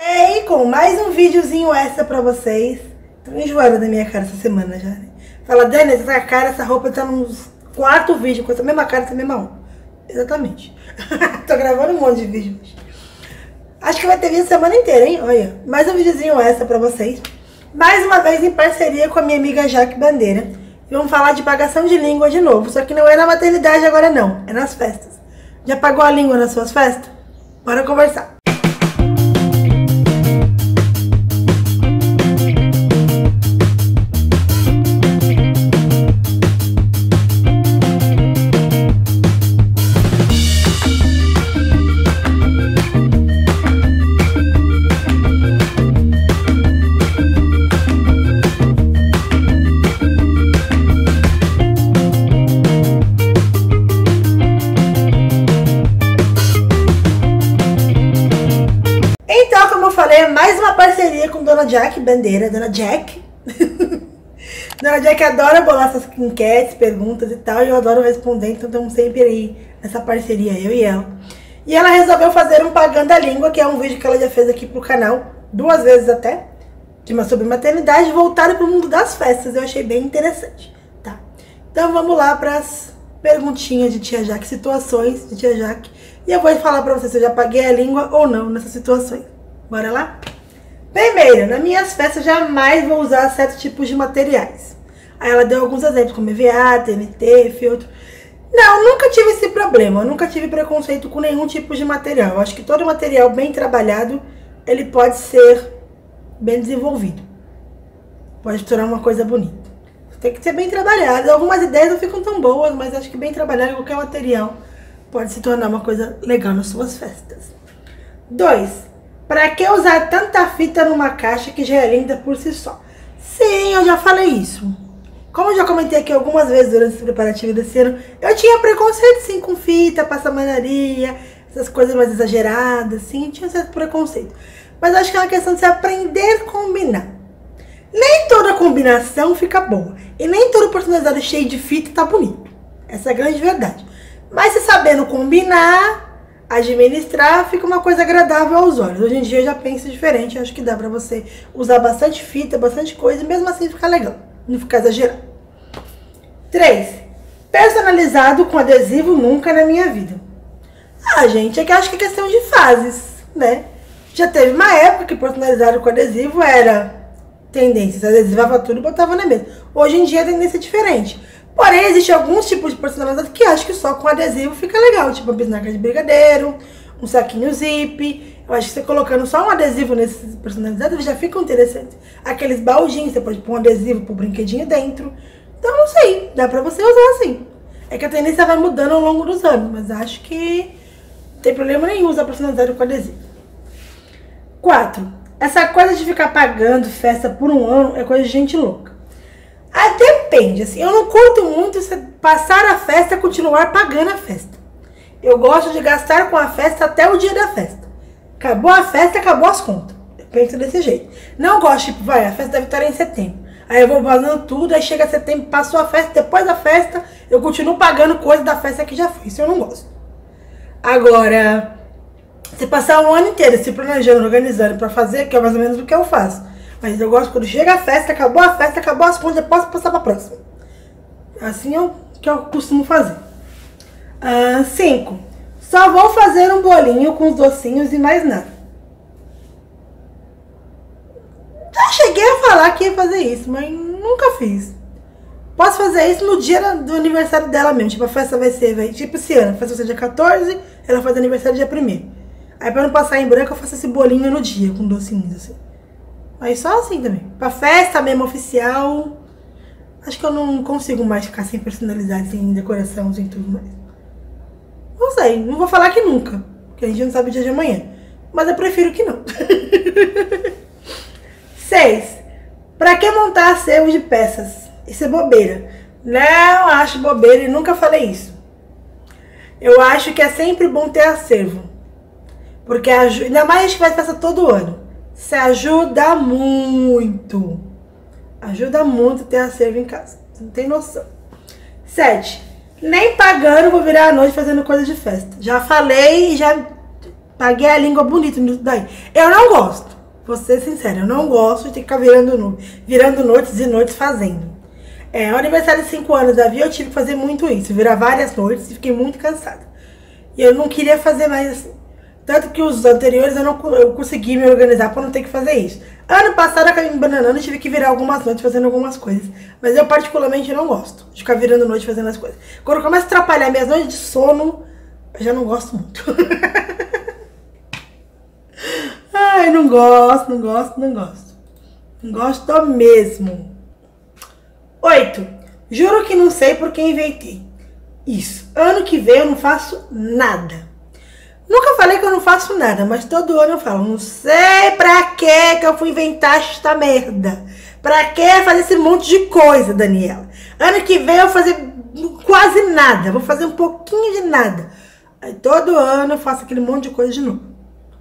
E com mais um videozinho extra pra vocês. Tô enjoada da minha cara essa semana já, né? Fala, Dani, essa cara, essa roupa tá nos quarto vídeo com essa mesma cara, essa mesma roupa. Exatamente. Tô gravando um monte de vídeo hoje. Acho que vai ter vídeo a semana inteira, hein? Olha, mais um videozinho extra pra vocês. Mais uma vez em parceria com a minha amiga Jaque Bandeira. E vamos falar de pagação de língua de novo. Só que não é na maternidade agora não, é nas festas. Já pagou a língua nas suas festas? Bora conversar. Eu falei, é mais uma parceria com Dona Jack Bandeira, Dona Jack. Dona Jack adora bolar essas enquetes, perguntas e tal, e eu adoro responder, então estamos sempre aí nessa parceria, eu e ela. E ela resolveu fazer um Pagando a Língua, que é um vídeo que ela já fez aqui pro canal, duas vezes até, de uma sobre maternidade, voltado pro mundo das festas. Eu achei bem interessante, tá? Então vamos lá para as perguntinhas de Tia Jaque, situações de Tia Jaque. E eu vou falar pra você se eu já paguei a língua ou não nessas situações. Bora lá? Primeiro, nas minhas festas jamais vou usar certos tipos de materiais. Aí ela deu alguns exemplos, como EVA, TNT, filtro. Não, nunca tive esse problema. Eu nunca tive preconceito com nenhum tipo de material. Eu acho que todo material bem trabalhado, ele pode ser bem desenvolvido. Pode tornar uma coisa bonita. Tem que ser bem trabalhado. Algumas ideias não ficam tão boas, mas acho que bem trabalhado qualquer material pode se tornar uma coisa legal nas suas festas. 2. Para que usar tanta fita numa caixa que já é linda por si só? Sim, eu já falei isso. Como eu já comentei aqui algumas vezes durante esse preparativo desse ano, eu tinha preconceito sim com fita, passamanaria, essas coisas mais exageradas, sim, tinha certo preconceito. Mas acho que é uma questão de se aprender a combinar. Nem toda combinação fica boa. E nem todo personalizado cheio de fita tá bonito. Essa é a grande verdade. Mas se sabendo combinar, administrar, fica uma coisa agradável aos olhos. Hoje em dia eu já penso diferente. Acho que dá pra você usar bastante fita, bastante coisa, e mesmo assim ficar legal. Não ficar exagerado. 3. Personalizado com adesivo nunca na minha vida. Ah, gente, é que acho que é questão de fases, né? Já teve uma época que personalizado com adesivo era tendência. Adesivava tudo e botava na mesa. Hoje em dia a tendência é diferente. Porém, existem alguns tipos de personalizado que acho que só com adesivo fica legal. Tipo uma bisnaga de brigadeiro, um saquinho zip. Eu acho que você colocando só um adesivo nesses personalizados já fica interessante. Aqueles baldinhos, você pode pôr um adesivo pro brinquedinho dentro. Então, não sei, dá pra você usar assim. É que a tendência vai mudando ao longo dos anos, mas acho que não tem problema nenhum usar personalizado com adesivo. 4. Essa coisa de ficar pagando festa por um ano é coisa de gente louca. Depende, assim, eu não curto muito passar a festa e continuar pagando a festa. Eu gosto de gastar com a festa até o dia da festa. Acabou a festa, acabou as contas. Eu penso desse jeito. Não gosto, tipo, vai, a festa deve estar em setembro. Aí eu vou pagando tudo, aí chega setembro, passou a festa, depois da festa, eu continuo pagando coisa da festa que já foi. Isso eu não gosto. Agora, você passar um ano inteiro se planejando, organizando pra fazer, que é mais ou menos o que eu faço. Mas eu gosto quando chega a festa, acabou a festa, acabou as contas, eu posso passar pra próxima. Assim é o que eu costumo fazer. 5. Uh, Só vou fazer um bolinho com os docinhos e mais nada. Já cheguei a falar que ia fazer isso, mas nunca fiz. Posso fazer isso no dia do aniversário dela mesmo. Tipo, a festa vai ser, vai, tipo esse ano, a festa vai ser dia 14, ela faz aniversário dia 1 Aí pra não passar em branco, eu faço esse bolinho no dia, com docinhos assim. Mas só assim também. Pra festa mesmo oficial, acho que eu não consigo mais ficar sem personalidade, sem decoração, sem tudo mais. Não sei, não vou falar que nunca, porque a gente não sabe o dia de amanhã. Mas eu prefiro que não. 6. Pra que montar acervo de peças? Isso é bobeira. Não acho bobeira e nunca falei isso. Eu acho que é sempre bom ter acervo. Porque ajuda, ainda mais a gente faz festa todo ano. Você ajuda muito. Ajuda muito ter acervo em casa. Você não tem noção. 7. Nem pagando vou virar a noite fazendo coisa de festa. Já falei e já Paguei a língua bonita nisso daí. Eu não gosto. Vou ser sincera, eu não gosto de ficar virando, virando noites e noites fazendo. É, aniversário de 5 anos da Via, eu tive que fazer muito isso. Virar várias noites e fiquei muito cansada. E eu não queria fazer mais assim. Tanto que os anteriores eu não eu consegui me organizar para não ter que fazer isso. Ano passado eu acabei me bananando e tive que virar algumas noites fazendo algumas coisas. Mas eu particularmente não gosto de ficar virando noite fazendo as coisas. Quando começa a atrapalhar minhas noites de sono, eu já não gosto muito. Ai, não gosto, não gosto, não gosto. Não gosto mesmo. Oito. Juro que não sei por que inventei. Isso. Ano que vem eu não faço nada. Nunca falei que eu não faço nada, mas todo ano eu falo, não sei pra que que eu fui inventar esta merda. Pra que fazer esse monte de coisa, Daniela? Ano que vem eu vou fazer quase nada, vou fazer um pouquinho de nada. Aí todo ano eu faço aquele monte de coisa de novo.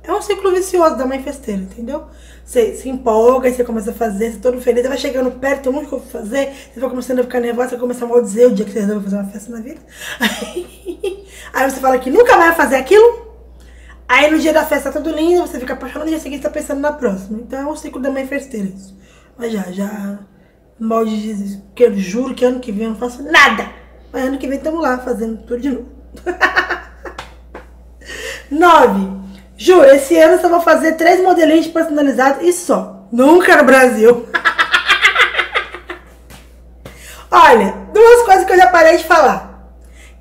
É um ciclo vicioso da mãe festeira, entendeu? Você se empolga, você começa a fazer, você todo feliz, você vai chegando perto, tem um monte de coisa pra fazer, você vai começando a ficar nervosa, você vai começar a maldizer o dia que você resolve fazer uma festa na vida. Aí, aí você fala que nunca vai fazer aquilo, Aí no dia da festa tá tudo lindo, você fica apaixonado, no dia seguinte tá pensando na próxima. Então é o ciclo da mãe festeira isso. Mas já, já. Molde de que eu juro que ano que vem eu não faço nada. Mas ano que vem estamos lá fazendo tudo de novo. Nove. Juro, esse ano eu só vou fazer três modelinhos personalizados e só. Nunca no Brasil. Olha, duas coisas que eu já parei de falar.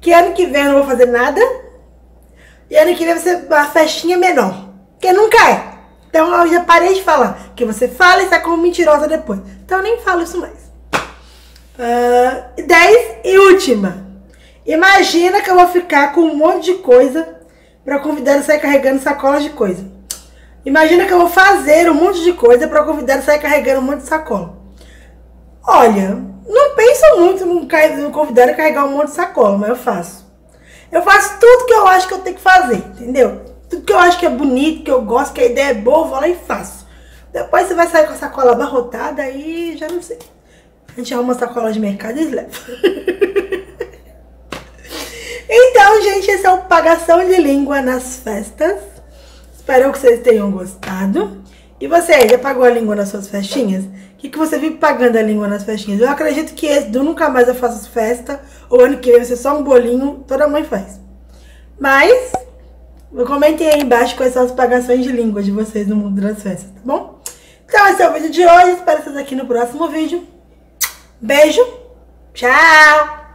Que ano que vem eu não vou fazer nada e ano que vem você uma festinha menor. Que nunca é. Então eu já parei de falar. Que você fala e sai como mentirosa depois. Então eu nem falo isso mais. Uh, dez e última. Imagina que eu vou ficar com um monte de coisa para convidar sair carregando sacolas de coisa. Imagina que eu vou fazer um monte de coisa para convidar sair carregando um monte de sacola. Olha, não penso muito no convidar e carregar um monte de sacola, mas eu faço. Eu faço tudo que eu acho que eu tenho que fazer, entendeu? Tudo que eu acho que é bonito, que eu gosto, que a ideia é boa, eu vou lá e faço. Depois você vai sair com a sacola abarrotada, aí já não sei. A gente arruma uma sacola de mercado e leva. então, gente, esse é o Pagação de Língua nas Festas. Espero que vocês tenham gostado. E você já pagou a língua nas suas festinhas? O que, que você vive pagando a língua nas festinhas? Eu acredito que esse do Nunca Mais Eu Faço Festa, o ano que vem vai ser só um bolinho, toda mãe faz. Mas, comentem aí embaixo quais são as pagações de língua de vocês no mundo das festas, tá bom? Então esse é o vídeo de hoje, espero vocês aqui no próximo vídeo. Beijo, tchau!